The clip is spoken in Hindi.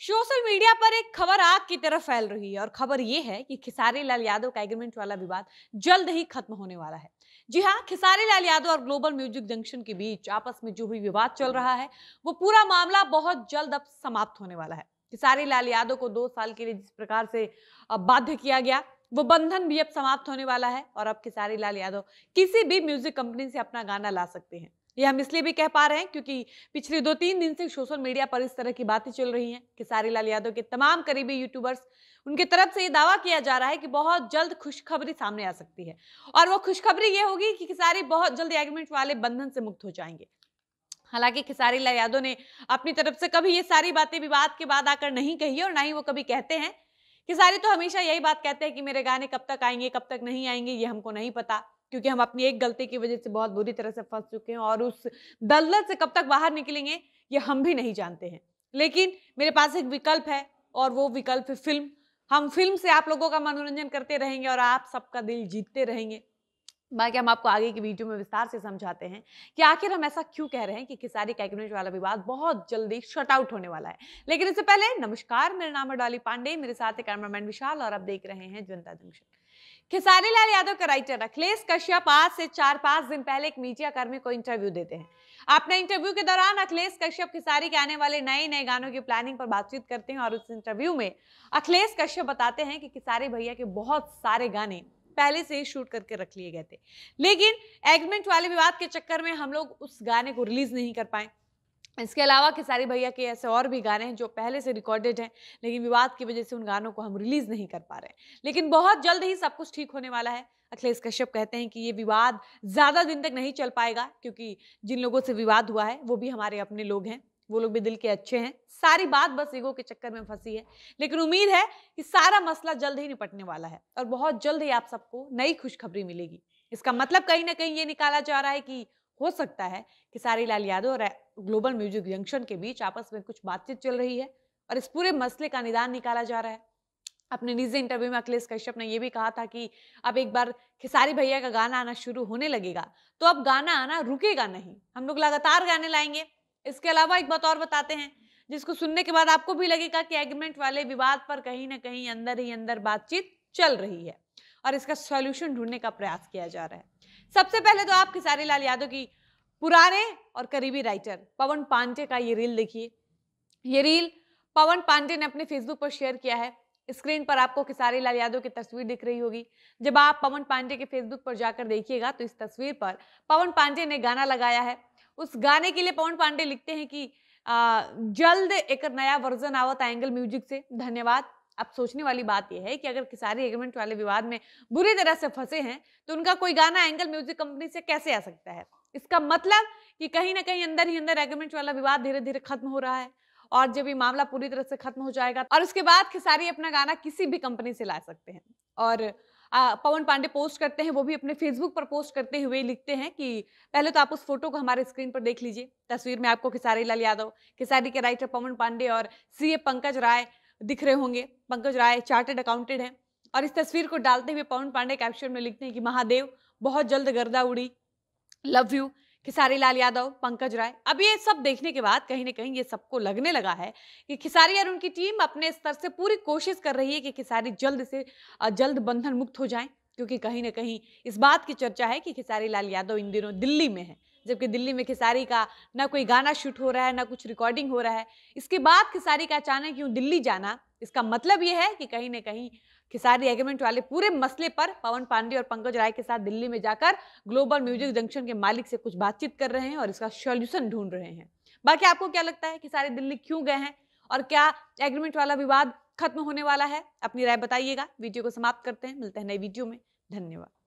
सोशल मीडिया पर एक खबर आग की तरह फैल रही है और खबर ये है कि खिसारी लाल यादव का एग्रीमेंट वाला विवाद जल्द ही खत्म होने वाला है। जी हाँ खिसारी लाल यादव और ग्लोबल म्यूज़िक जंक्शन के बीच आपस में जो भी विवाद चल रहा है, वो पूरा मामला बहुत जल्द अब समाप्त होने वाला है। खिसारी लाल यादव को दो साल के लिए जिस प्रकार से बाध्य किया गया, वो बंधन भी अब समाप्त होने वाला है और अब खिसारी लाल यादव किसी भी म्यूज़िक कंपनी से अपना गाना ला सकते हैं। ये हम इसलिए भी कह पा रहे हैं क्योंकि पिछले दो तीन दिन से सोशल मीडिया पर इस तरह की बातें चल रही हैं कि सारी लाल यादव के तमाम करीबी यूट्यूबर्स, उनकी तरफ़ से ये दावा किया जा रहा है कि बहुत जल्द खुशखबरी सामने आ सकती है। और वो खुशखबरी ये होगी कि खिसारी बहुत जल्द एग्रीमेंट वाले बंधन से मुक्त हो जाएँगे। हालाँकि खिसारी लाल यादव ने अपनी तरफ़ से कभी ये सारी बातें विवाद के बाद आकर नहीं कही और ना ही वो कभी कहते हैं खिसारी तो हमेशा यही बात कहते हैं कि मेरे गाने कब तक आएँगे, कब तक नहीं आएँगे, ये हमको नहीं पता। क्योंकि हम अपनी एक गलती की वजह से बहुत बुरी तरह से फंस चुके हैं और उस दलदल से कब तक बाहर निकलेंगे, ये हम भी नहीं जानते हैं। लेकिन मेरे पास एक विकल्प है और वो विकल्प है फ़िल्म। हम फ़िल्म से आप लोगों का मनोरंजन करते रहेंगे और आप सबका दिल जीतते रहेंगे। बाकी हम आपको आगे की वीडियो में विस्तार से समझाते हैं कि आखिर हम ऐसा क्यों कह रहे हैं कि किसारी कैबिनेट वाला विवाद बहुत जल्दी शट आउट होने वाला है। लेकिन इससे पहले नमस्कार, मेरा नाम है डॉली पांडे, मेरे साथ है कैमरामैन विशाल और आप देख रहे हैं जनता जंक्शन। खेसारी लाल यादव का राइटर अखिलेश कश्यप आज से चार पाँच दिन पहले एक मीडिया कर्मी को इंटरव्यू देते हैं। अपने इंटरव्यू के दौरान अखिलेश कश्यप खिसारी के आने वाले नए नए गानों की प्लानिंग पर बातचीत करते हैं और उस इंटरव्यू में अखिलेश कश्यप बताते हैं कि खिसारी भैया के बहुत सारे गाने पहले से ही शूट करके रख लिए गए थे। लेकिन एग्रीमेंट वाले विवाद के चक्कर में हम लोग उस गाने को रिलीज़ नहीं कर पाए। इसके अलावा खेसारी भैया के ऐसे और भी गाने हैं जो पहले से रिकॉर्डेड हैं, लेकिन विवाद की वजह से उन गानों को हम रिलीज़ नहीं कर पा रहे लेकिन बहुत जल्द ही सब कुछ ठीक होने वाला है। अखिलेश कश्यप कहते हैं कि ये विवाद ज़्यादा दिन तक नहीं चल पाएगा, क्योंकि जिन लोगों से विवाद हुआ है, वो भी हमारे अपने लोग हैं। वो लोग भी दिल के अच्छे हैं। सारी बात बस ईगो के चक्कर में फंसी है। लेकिन उम्मीद है कि सारा मसला जल्द ही निपटने वाला है और बहुत जल्द ही आप सबको नई खुशखबरी मिलेगी। इसका मतलब कहीं ना कहीं ये निकाला जा रहा है कि हो सकता है कि सारी लाल यादव और ग्लोबल म्यूज़िक जंक्शन के बीच आपस में कुछ बातचीत चल रही है और इस पूरे मसले का निदान निकाला जा रहा है। अपने निजी इंटरव्यू में अखिलेश कश्यप ने यह भी कहा था कि अब एक बार खिसारी भैया का गाना आना शुरू होने लगेगा तो अब गाना आना रुकेगा नहीं। हम लोग लगातार गाने लाएँगे। इसके अलावा एक बात और बताते हैं, जिसको सुनने के बाद आपको भी लगेगा कि एग्रीमेंट वाले विवाद पर कहीं ना कहीं अंदर ही अंदर बातचीत चल रही है और इसका सॉल्यूशन ढूँढने का प्रयास किया जा रहा है। सबसे पहले तो आप खिसारी लाल यादव की पुराने और करीबी राइटर पवन पांडे का ये रील देखिए। ये रील पवन पांडे ने अपने फेसबुक पर शेयर किया है। स्क्रीन पर आपको किसारी लाल यादव की तस्वीर दिख रही होगी। जब आप पवन पांडे के फेसबुक पर जाकर देखिएगा तो इस तस्वीर पर पवन पांडे ने गाना लगाया है। उस गाने के लिए पवन पांडे लिखते हैं कि आ, जल्द एक नया वर्जन आवत एंगल म्यूज़िक से। धन्यवाद। अब सोचने वाली बात यह है कि अगर किसारी एग्रीमेंट वाले विवाद में बुरी तरह से फंसे हैं तो उनका कोई गाना एंगल म्यूज़िक कंपनी से कैसे आ सकता है? इसका मतलब कि कहीं ना कहीं अंदर ही अंदर एग्रीमेंट वाला विवाद धीरे धीरे खत्म हो रहा है और जब ये मामला पूरी तरह से खत्म हो जाएगा और उसके बाद खिसारी अपना गाना किसी भी कंपनी से ला सकते हैं। और पवन पांडे पोस्ट करते हैं, वो भी अपने फेसबुक पर पोस्ट करते हुए लिखते हैं कि पहले तो आप उस फ़ोटो को हमारे स्क्रीन पर देख लीजिए। तस्वीर में आपको खिसारी लाल यादव खिसारी के राइटर पवन पांडे और सीए पंकज राय दिख रहे होंगे। पंकज राय चार्टेड अकाउंटेंट हैं और इस तस्वीर को डालते हुए पवन पांडे कैप्शन में लिखते हैं कि, महादेव, बहुत जल्द गर्दा उड़ी। Love you Khesari Lal Yadav, Pankaj Rai. अब ये सब देखने के बाद कहीं ना कहीं ये सबको लगने लगा है कि खिसारी और उनकी टीम अपने स्तर से पूरी कोशिश कर रही है कि खिसारी जल्द से जल्द बंधन मुक्त हो जाए, क्योंकि कहीं ना कहीं इस बात की चर्चा है कि खिसारी लाल यादव इन दिनों दिल्ली में है। जबकि दिल्ली में खिसारी का ना कोई गाना शूट हो रहा है, ना कुछ रिकॉर्डिंग हो रहा है। इसके बाद खिसारी का अचानक क्यों दिल्ली जाना इसका मतलब यह है कि कहीं ना कहीं खिसारी एग्रीमेंट वाले पूरे मसले पर पवन पांडे और पंकज राय के साथ दिल्ली में जाकर ग्लोबल म्यूज़िक जंक्शन के मालिक से कुछ बातचीत कर रहे हैं और इसका सोल्यूशन ढूंढ रहे हैं। बाकी आपको क्या लगता है कि सारे दिल्ली क्यों गए हैं और क्या एग्रीमेंट वाला विवाद खत्म होने वाला है? अपनी राय बताइएगा। वीडियो को समाप्त करते हैं। मिलते हैं नई वीडियो में। धन्यवाद।